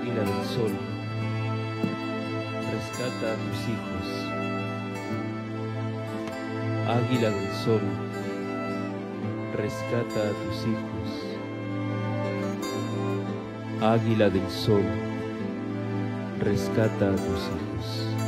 Águila del sol, rescata a tus hijos. Águila del sol, rescata a tus hijos. Águila del sol, rescata a tus hijos.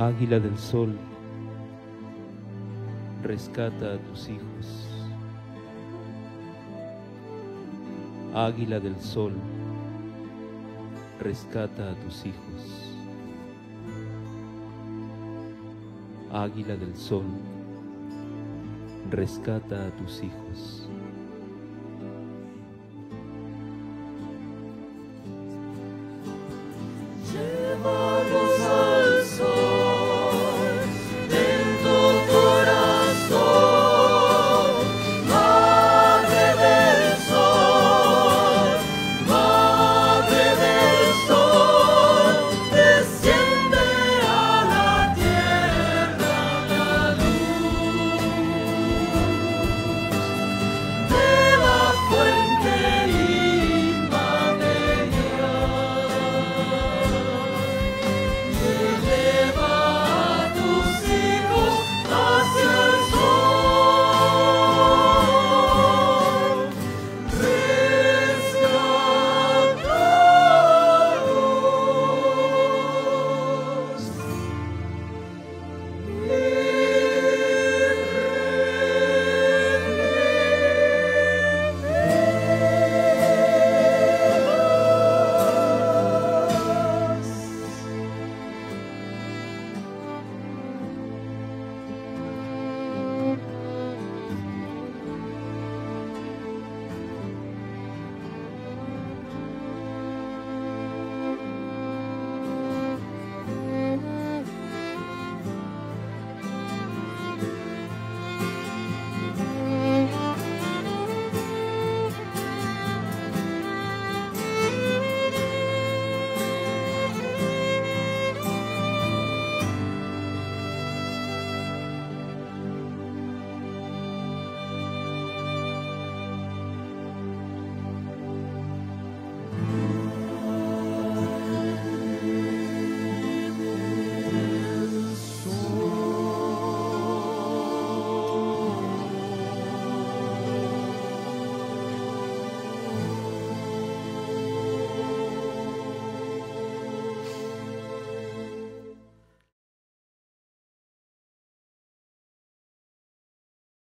Águila del sol, rescata a tus hijos. Águila del sol, rescata a tus hijos. Águila del sol, rescata a tus hijos.